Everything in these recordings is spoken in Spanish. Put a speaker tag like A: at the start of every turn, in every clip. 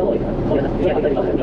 A: 方ら、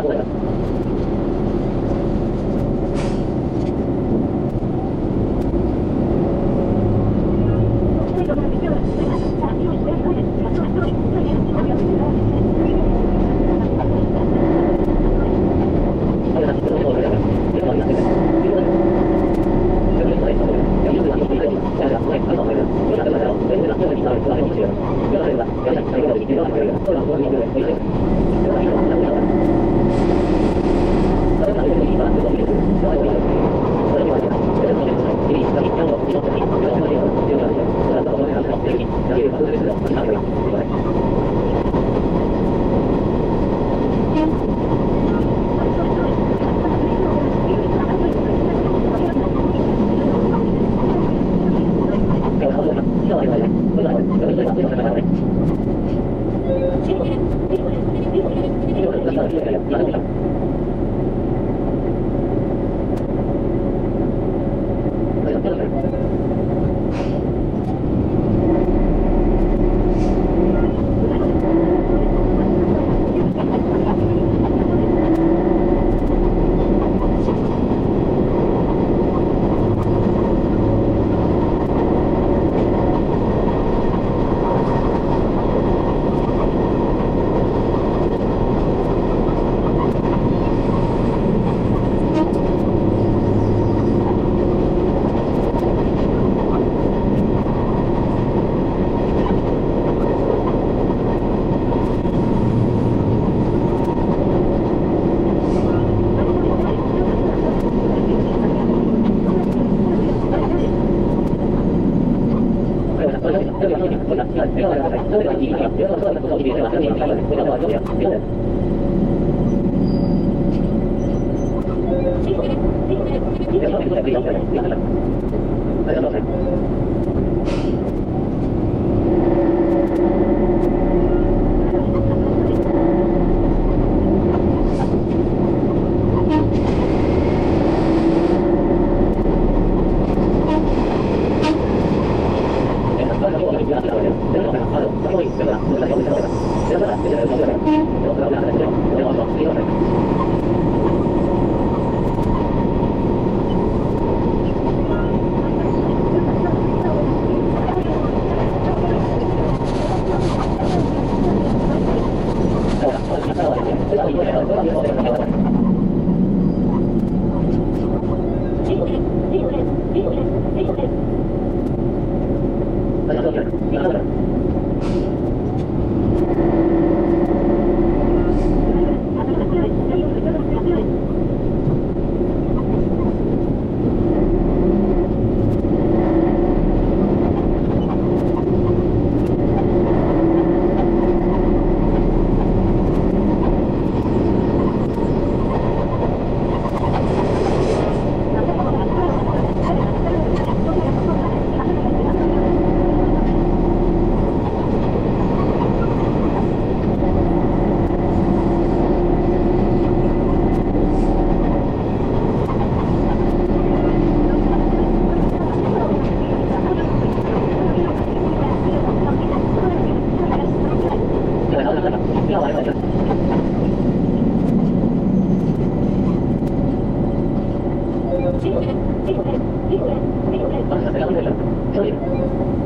A: すごい。Soy